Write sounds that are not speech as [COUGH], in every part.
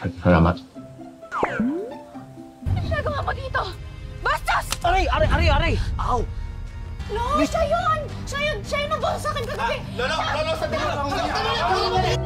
Salamat. Ano ginagawa mo dito? Bastos! Aray! Aray! Aray! Aray! Aw! No, siya yun! Siya yun! Siya yung nagbosa sa akin kagabi! Lolo! Lolo! Sandali! Uy!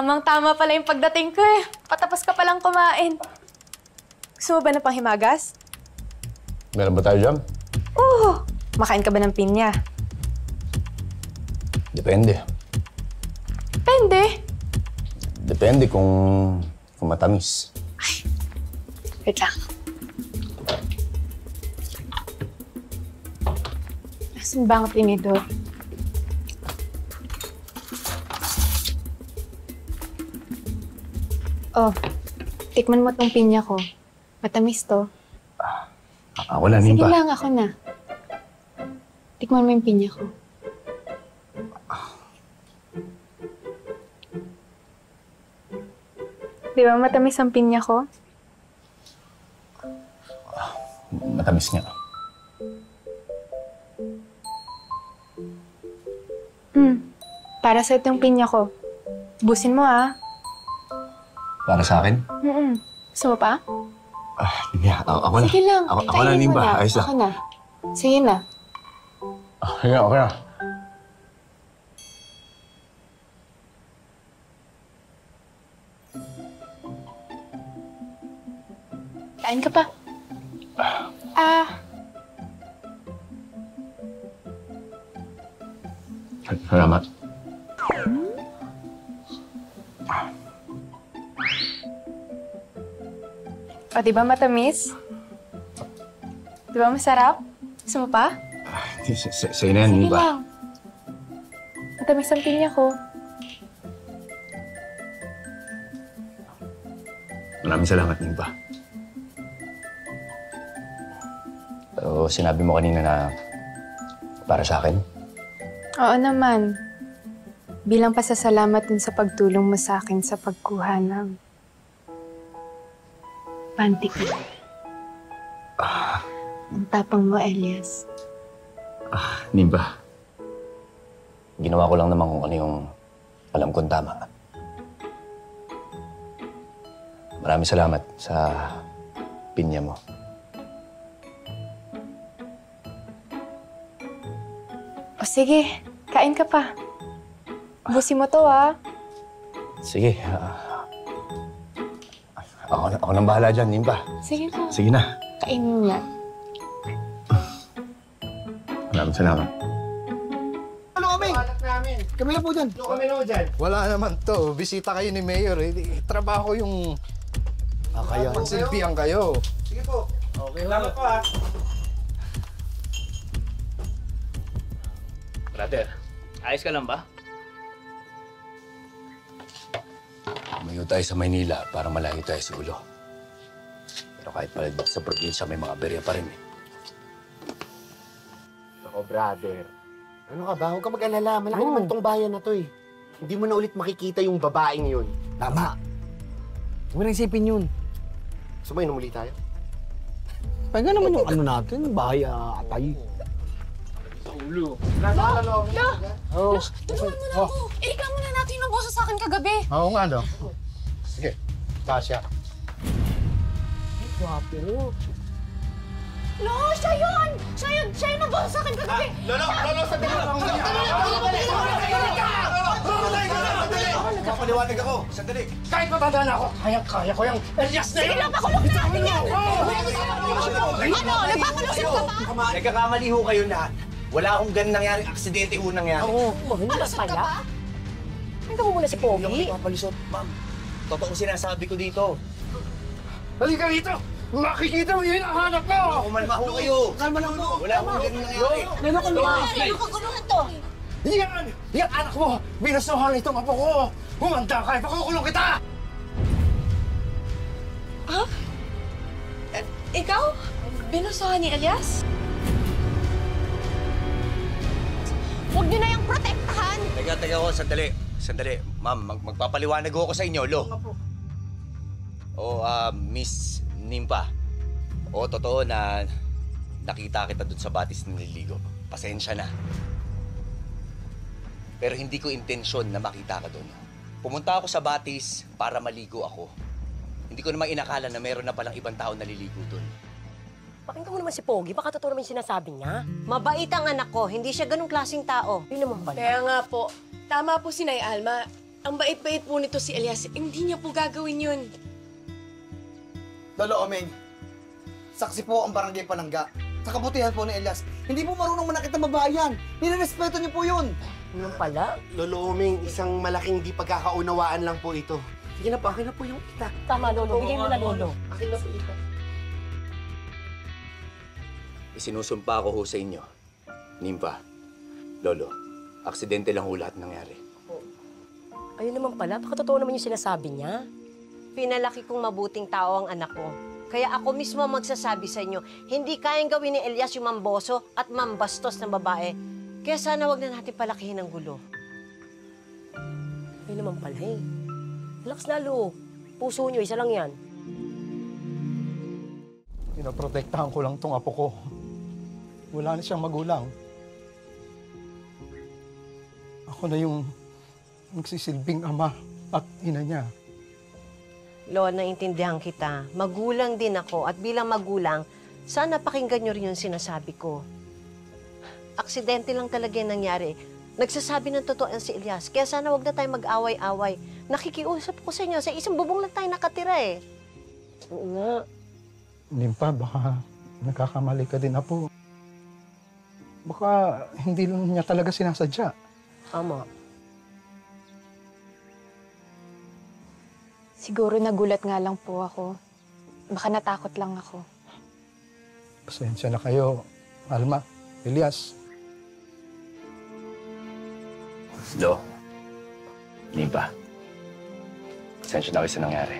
Tamang-tama pala yung pagdating ko eh. Patapos ka palang kumain. Gusto mo ba na panghimagas? Meron ba tayo dyan? Oo! Makain ka ba ng pinya? Depende. Depende. Depende kung, kung matamis. Wait lang. Nasaan ba ang tinidor? Oh, tikman mo tong pinya ko. Matamis to. A- Ako na, Sige Nimba. lang, ako na. Tikman mo yung pinya ko. Di ba matamis ang pinya ko? Matamis nga. Hmm. Para sa itong pinya ko. Busin mo ah. Para sa akin? Mm Gusto mo pa? Ah, yeah, ako, ako na. Sige lang. Ako, ako na, na. Ayos lang. Ako na. Sige na. Ah, Sige, okay na. Kain ka pa. Ah, Salamat. O di ba matamis? Di ba masarap? Gusto mo pa? Ah, sa- sa- Sa'yo na yan, Nimba. lang. Matamis ang pinya ko. Maraming salamat, Nimba. Pero sinabi mo kanina na para sa akin. Oo naman. Bilang pasasalamat din sa pagtulong mo sa akin sa pagkuha ng panty ko. Ang tapang mo, Elias. Nimba. Ginawa ko lang naman kung ano yung alam kong tama. Maraming salamat sa pinya mo. O sige, kain ka pa. Busi mo to, ah. Sige. ah, ako, na, ako nang bahala dyan, Nimba. Sige na, Sige na. kain mo na. Maraming salamat. Ano kami? Kami na po dyan. kami na po dyan. Wala naman to. Bisita kayo ni Mayor. Eh. Trabaho yung... Ah, kaya silbihan kayo. Sige po. Okay lang. po ah. Brother, ayos ka lang ba? Umayo tayo sa Maynila para malayo tayo sa gulo. Pero kahit pala dito sa probinsya, may mga berya pa rin eh. Ako, brother. Ano ka ba? Huwag ka mag-alala. Malaki naman tong bayan na to eh. Hindi mo na ulit makikita yung babaeng yun. Tama. Huwag mo nang isipin yun. Gusto mo inom ulit tayo? Pahinga naman yung ano natin, bahay ah, atay. Tulungan mo na ako. Ireklamo na natin yung bosa sa akin kagabi. Oo nga, no? Sige. Tasya. No, siya yun! Siya yun! Siya yung nagbosa sa akin kagabi! Lolo! Lolo! Sandali! Papaliwanag ako. Sandali. Kahit matanda na ako, kayang-kaya ko yung Elias na Sige lang, pakulong natin yan! Ano? Nagpapalusin ka ba? Nagkakamali ho kayo lahat. Wala akong ganun nangyari. Aksidente ho nangyari. Oo, hindi Palusot ka ba? Tingnan mo muna si Hindi Pogi. ako papalisot, ma'am. Totoong sinasabi ko dito. Halika rito! Makikita mo yun ang hanap ko! Kumalma ho kayo. Kalma lang po. Wala akong ganun nangyari. Meron ka naman. Ano kaguluhan to? Yan! Yan anak mo! Binasuhan itong apo ko! Humanda ka! Ipakukulong kita! Ikaw? Binusahan ni Elias? Huwag niyo na yung protektahan! Teka, teka ko, sandali. Sandali. Ma'am, mag- magpapaliwanag ako sa inyo, Lo. O, ah, Miss Nimpa. O, totoo na nakita kita dun sa batis ng nililigo. Pasensya na. Pero hindi ko intensyon na makita ka dun. Pumunta ako sa batis para maligo ako. Hindi ko naman inakala na meron na palang ibang tao naliligo dun. Pakinggan mo naman si Pogi, baka totoo naman yung sinasabi niya. Mabait ang anak ko, hindi siya ganong klaseng tao. Yun naman pala. Kaya nga po, tama po si Nay Alma. Ang bait-bait po nito si Elias. Hindi niya po gagawin yun. Lolo Omeng, saksi po ang barangay Panangga. Sa kabutihan po ni Elias, hindi po marunong manakit ng babayan. Nirerespeto niyo po yun. Yun pala. Lolo Omeng, isang malaking di pagkakaunawaan lang po ito. Sige na po, akin na po yung ita. Tama, Lolo. Bigay mo na, Lolo. Akin na po ita. Isinusumpa ko ho sa inyo. Nimpa, Lolo, aksidente lang ho lahat nangyari. Ayun naman pala, baka totoo naman yung sinasabi niya. Pinalaki kong mabuting tao ang anak ko. Kaya ako mismo ang magsasabi sa inyo, hindi kayang gawin ni Elias yung mamboso at mambastos ng babae. Kaya sana wag na natin palakihin ang gulo. Ayun naman pala eh. Relax na, Lu. Puso niyo, isa lang yan. Pinoprotektahan ko lang tong apo ko. Wala na siyang magulang. Ako na yung magsisilbing ama at ina niya. Lord, naiintindihan kita. Magulang din ako at bilang magulang, sana pakinggan niyo rin yung sinasabi ko. Aksidente lang talaga yung nangyari. Nagsasabi ng totoo si Elias. Kaya sana wag na tayo mag-away-away. Nakikiusap ko sa inyo. Sa isang bubong lang tayo nakatira eh. Oo nga. Nimpa, baka nagkakamali ka din, apo. Baka hindi lang niya talaga sinasadya. Ama. Siguro nagulat nga lang po ako. Baka natakot lang ako. Pasensya na kayo, Alma, Elias. Lo, Nimpa, pasensya na kayo sa nangyari.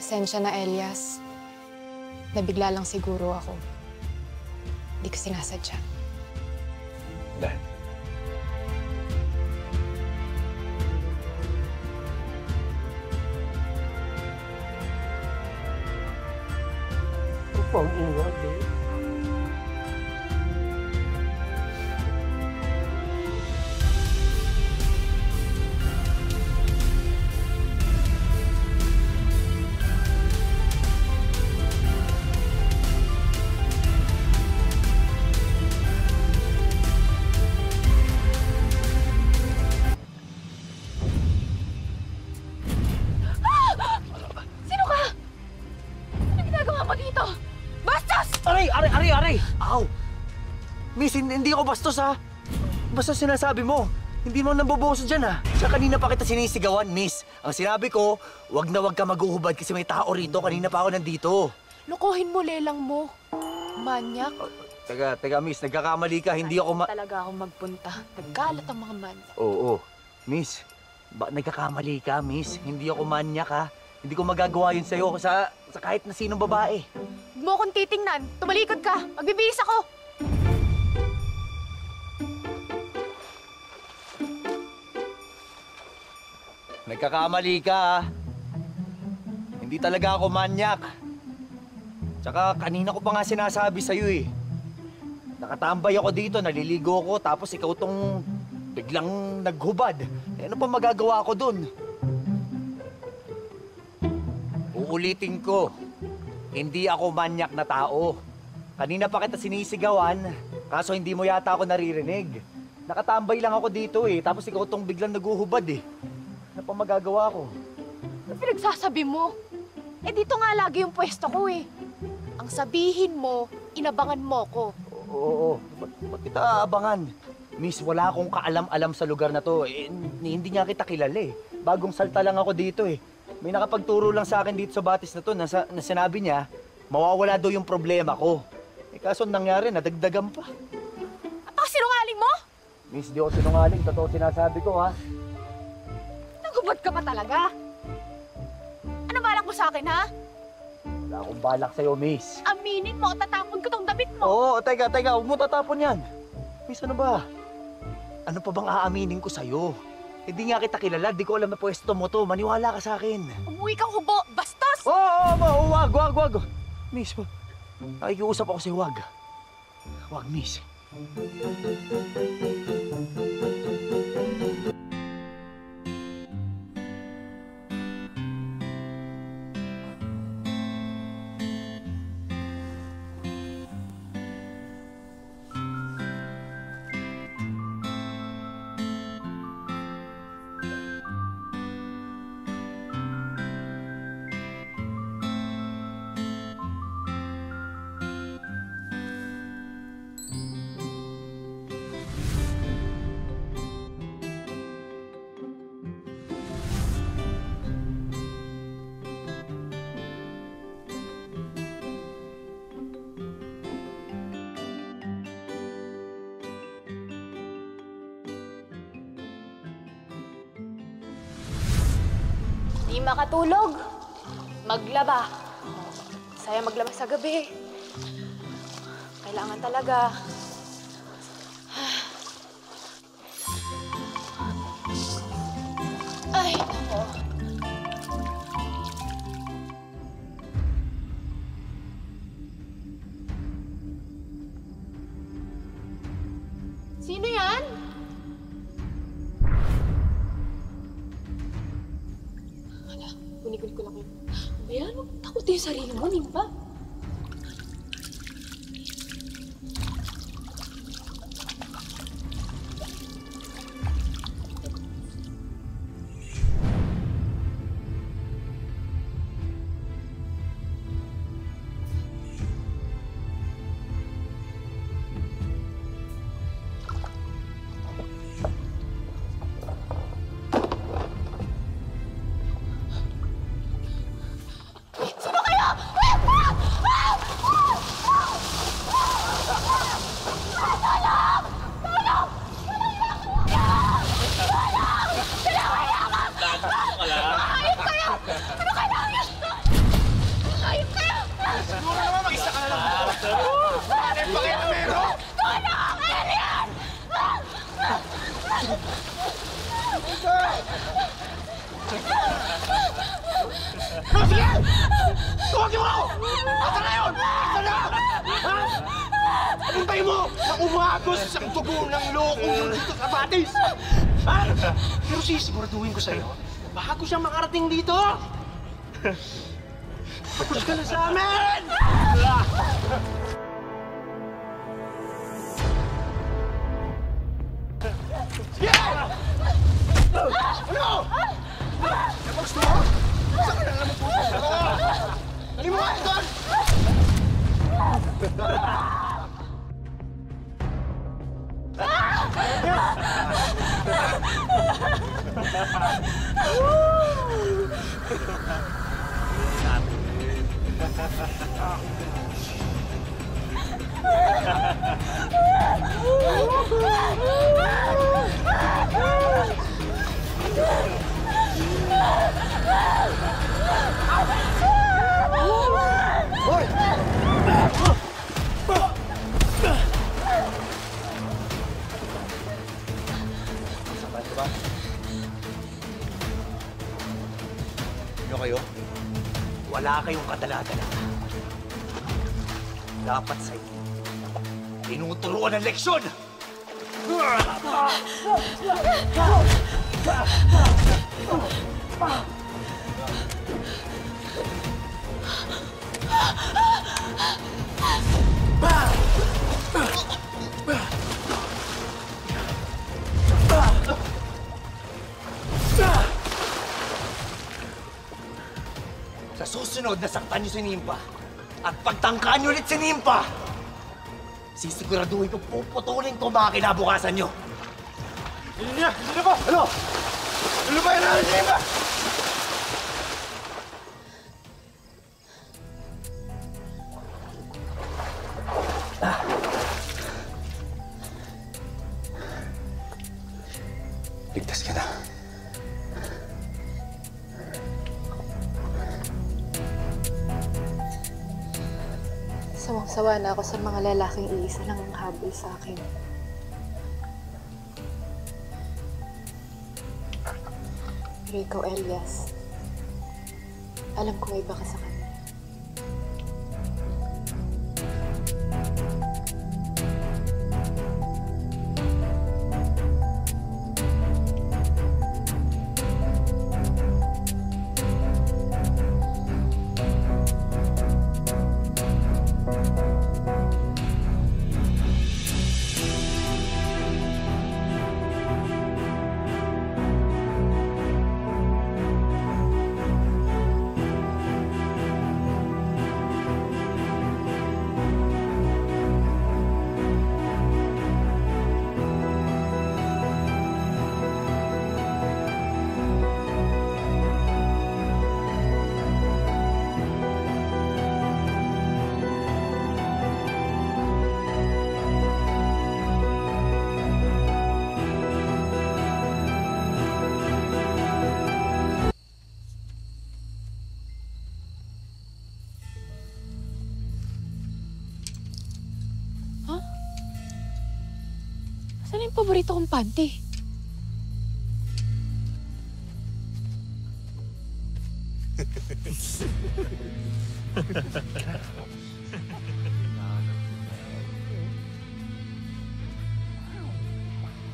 Pasensya na, Elias. Nabigla lang siguro ako. Hindi ko sinasadya. Dahil, Upo, ang ako bastos ha. Basta sinasabi mo. Hindi mo naboboso dyan ha. Sa kanina pa kita sinisigawan, miss. Ang sinabi ko, wag na wag ka maguhubad kasi may tao rito. Kanina pa ako nandito. Lokohin mo, lelang mo. Manyak. Teka, teka, miss. Nagkakamali ka. Hindi ako ma... Talaga ako magpunta. Nagkalat ang mga man. Oo, miss. Ba, nagkakamali ka, miss. Hindi ako manyak ha. Hindi ko magagawa yun sa'yo sa, sa kahit na sinong babae. Huwag mo akong titingnan. Tumalikod ka. Magbibihis ako. Nagkakamali ka ha. Hindi talaga ako manyak. Tsaka kanina ko pa nga sinasabi sa'yo eh. Nakatambay ako dito, naliligo ko, tapos ikaw tong biglang naghubad. Eh, ano pa magagawa ko dun? Uulitin ko, hindi ako manyak na tao. Kanina pa kita sinisigawan, kaso hindi mo yata ako naririnig. Nakatambay lang ako dito eh, tapos ikaw tong biglang naguhubad eh. Ano pa magagawa ko? Ano pinagsasabi mo? Eh dito nga lagi yung pwesto ko eh. Ang sabihin mo, inabangan mo ko. Oo, ba't, ba't kita aabangan? Miss, wala akong kaalam-alam sa lugar na to. Eh, hindi niya kita kilala eh. Bagong salta lang ako dito eh. May nakapagturo lang sa akin dito sa batis na to na, sa, na sinabi niya, mawawala daw yung problema ko. Eh kaso nangyari, nadagdagan pa. Ang sinungaling mo? Miss, di ako sinungaling. Totoo sinasabi ko ha. Nagubad ka pa talaga. Ano balak mo sa akin, ha? Wala akong balak sa'yo, miss. Aminin mo, tatapon ko tong damit mo. Oo, teka, teka. Huwag mo tatapon yan. Miss, ano ba? Ano pa bang aaminin ko sa'yo? Hindi nga kita kilala, di ko alam na pwesto mo to. Maniwala ka sa akin. Umuwi kang ubo! Bastos! Oo, oh, oh, wag, wag, wag. Miss, wag. nakikiusap ako si Wag. Wag, miss. Makatulog. Maglaba. Saya maglaba sa gabi. Kailangan talaga. Kunig-kunig ko lang yun. Ayan, takot yung sarili mo, Nimpa. Tawagin mo ako! Asa na yun? Asa na? Ha? Puntay mo na umagos sa dugo ng lokong yun dito sa batis! Ha? Pero sisiguraduhin ko sa'yo, bago siya makarating dito, Pagkus ka na sa amin! Sige! Ano? Ano gusto mo? Saan ka na naman pupunta? Dali mo nga Wala kayong kadala-dala. Dapat sa inyo. Tinuturuan ng leksyon! Sa susunod, nasaktan niyo si Nimpa. At pagtangkaan niyo ulit si Nimpa, sisiguraduhin ko puputulin ko mga kinabukasan niyo. Hindi niya! Hindi na ba? Ano? Ano ba yan namin si Sawang-sawa na ako sa mga lalaking iisa lang ang habol sa akin. Rico Elias, alam ko may baka sa kanya. Yung paborito kong panty?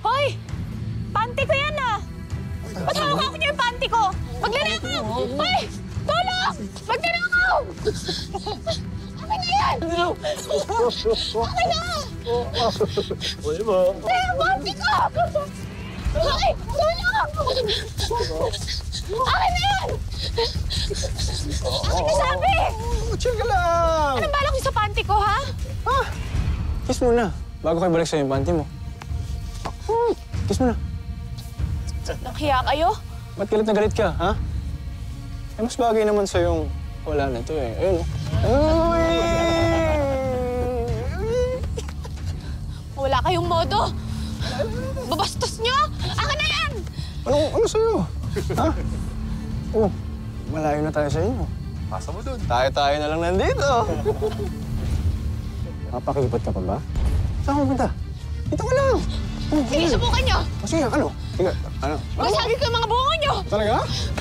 Hoy! Panty ko yan ah! Ba't hawak niyo yung panty ko? Magnanakaw! Hoy! Tulong! Magnanakaw! Akin na yan! Akin na! Uy mo. Eh, panty ko! Hoy! Tulong! Akin na yan! Akin na sabi! Chill ka lang! Anong balak niyo sa panty ko, ha? Kiss muna. Bago kayo balik sa'yo yung panty mo. Hmm, Kiss muna. Nakiya kayo? Ba't galit na galit ka, ha? Eh, mas bagay naman sa'yo yung wala na to eh. Ayun, oh. Uy! Wala kayong modo. Babastos niyo! Akin na yan! Ano, ano sa'yo? Ha? Oh, malayo na tayo sa inyo. Pasa mo dun. Tayo-tayo na lang nandito. [LAUGHS] Mapakipot ka pa ba? Saan ka pupunta? Dito ka lang. Oh, Sige, subukan niyo! Oh, sige, ano? Sige, ano? Masagi ko yung mga bungo niyo! Talaga?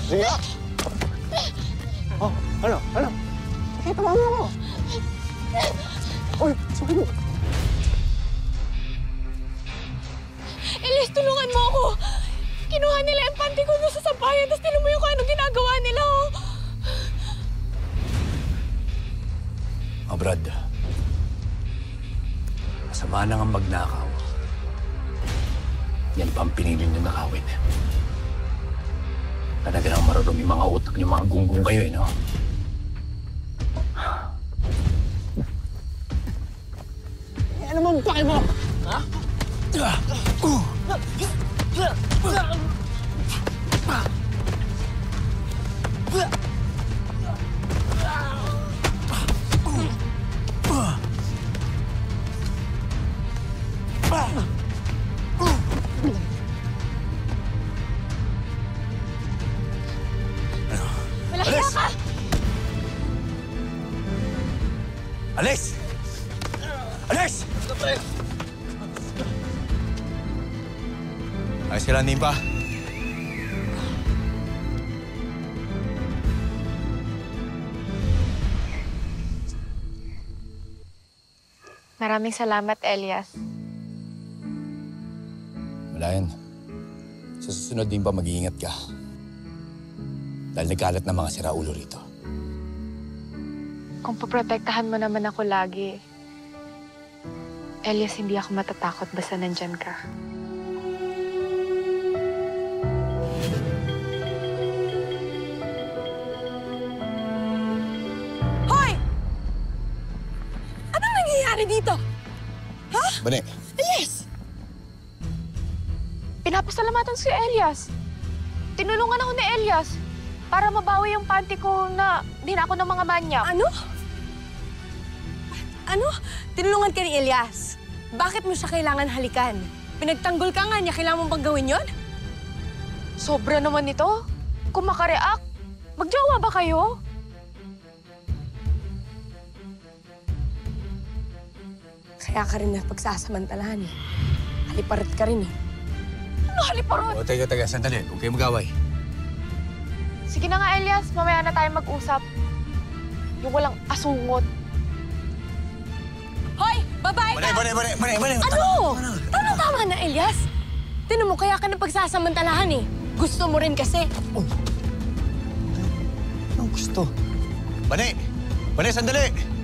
Sige. Oh, ano? Ano? Sige, tama mo ako. Uy, sige mo. Tulungan mo ako! Kinuha nila yung panty ko doon sa sampayan, tapos tinan mo yung kung anong ginagawa nila, oh! Oh, Brad. Masama na nga magnakaw. Yan pa ang pinili niyo nakawin. Talaga nang marurumi mga utak niyo, mga gunggong kayo, eh, no? Ano bang pake mo? 不要不要不要不要不要不要 Ayos ka lang, Nimpa. Maraming salamat, Elias. Wala yan. Sa susunod din pa mag-iingat ka. Dahil nagkalat na mga siraulo rito. Kung poprotektahan mo naman ako lagi, Elias, hindi ako matatakot basta nandyan ka. Bane, Elias! Pinapasalamatan si Elias. Tinulungan ako ni Elias para mabawi yung panty ko na dinako ng mga manyak. Ano? Ano? Tinulungan ka ni Elias. Bakit mo siya kailangan halikan? Pinagtanggol ka nga niya, kailangan mong bang gawin yon? Sobra naman ito. Kung makareact, magjowa ba kayo? Kaya ka rin napagsasamantalahan eh. Haliparit ka rin eh. Ano haliparot? O, teka, teka, sandali. Huwag kayo mag-away. Sige na nga, Elias. Mamaya na tayo mag-usap. Yung walang asungot. Hoy! Babae ka! Banay, banay, banay, banay, banay. Ano? Tama-tama na, Elias. Tinan mo, kaya ka na pagsasamantalahan eh. Gusto mo rin kasi. Anong gusto? Banay! Banay, sandali!